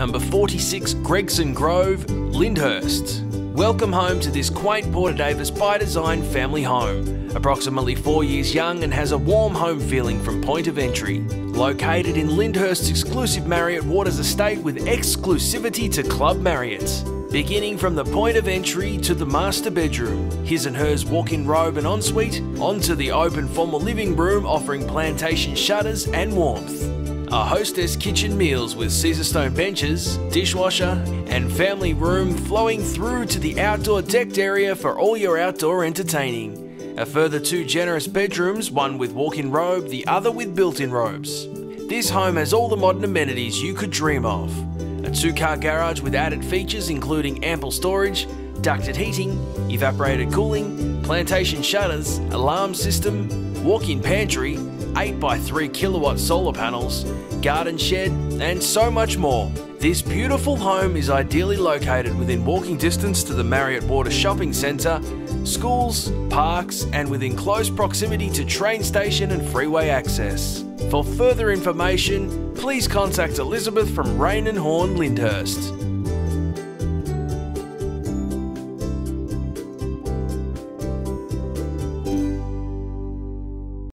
number 46 Gregson Grove, Lyndhurst. Welcome home to this quaint Porter Davis by design family home. Approximately four years young and has a warm home feeling from point of entry. Located in Lyndhurst's exclusive Marriott Waters estate with exclusivity to Club Marriott. Beginning from the point of entry to the master bedroom, his and hers walk in robe and ensuite, onto the open formal living room offering plantation shutters and warmth. A hostess kitchen meals with Caesarstone benches, dishwasher, and family room flowing through to the outdoor decked area for all your outdoor entertaining. A further two generous bedrooms, one with walk in robe, the other with built in robes. This home has all the modern amenities you could dream of. A two car garage with added features including ample storage, ducted heating, evaporated cooling, plantation shutters, alarm system, walk in pantry, 8x3 kilowatt solar panels, garden shed, and so much more. This beautiful home is ideally located within walking distance to the Marriott Water Shopping Centre, schools, parks, and within close proximity to train station and freeway access. For further information, please contact Elizabeth from Raine and Horne Lyndhurst.